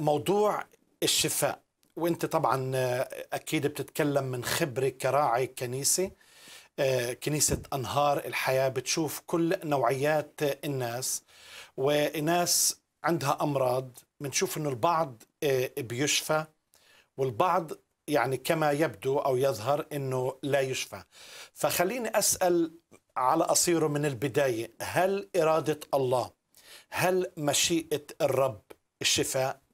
موضوع الشفاء. وانت طبعا أكيد بتتكلم من خبرة كراعي كنيسة كنيسة أنهار الحياة. بتشوف كل نوعيات الناس وناس عندها أمراض. بنشوف إنه البعض بيشفى والبعض يعني كما يبدو أو يظهر إنه لا يشفى. فخليني أسأل على اصيره من البداية. هل إرادة الله هل مشيئة الرب الشفاء؟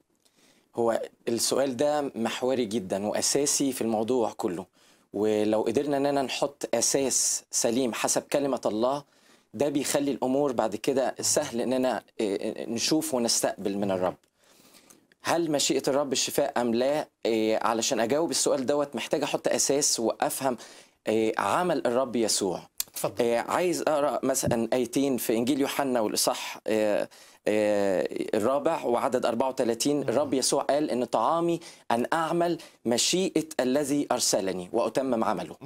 هو السؤال ده محوري جدا وأساسي في الموضوع كله. ولو قدرنا إننا نحط أساس سليم حسب كلمة الله ده بيخلي الأمور بعد كده سهل إننا نشوف ونستقبل من الرب. هل مشيئة الرب الشفاء أم لا؟ علشان أجاوب السؤال دوت محتاج أحط أساس وأفهم عمل الرب يسوع. تفضل. عايز أقرأ مثلا آيتين في إنجيل يوحنا والاصح الرابع وعدد 34 الرب يسوع قال إن طعامي أن أعمل مشيئة الذي أرسلني وأتمم عمله.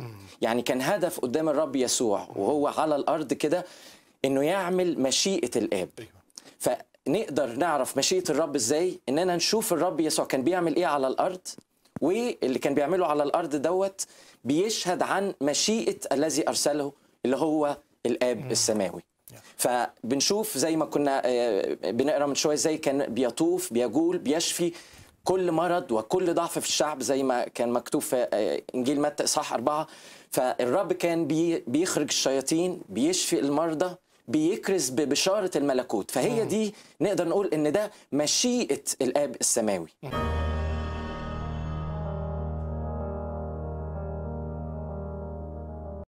يعني كان هدف قدام الرب يسوع وهو على الأرض كده إنه يعمل مشيئة الآب. فنقدر نعرف مشيئة الرب إزاي؟ إننا نشوف الرب يسوع كان بيعمل إيه على الأرض واللي كان بيعمله على الأرض دوت بيشهد عن مشيئة الذي أرسله اللي هو الآب السماوي. فبنشوف زي ما كنا بنقرأ من شوية إزاي كان بيطوف بيجول بيشفي كل مرض وكل ضعف في الشعب زي ما كان مكتوب في إنجيل متى اصحاح أربعة. فالرب كان بيخرج الشياطين بيشفي المرضى بيكرز ببشاره الملكوت. فهي دي نقدر نقول إن ده مشيئة الآب السماوي.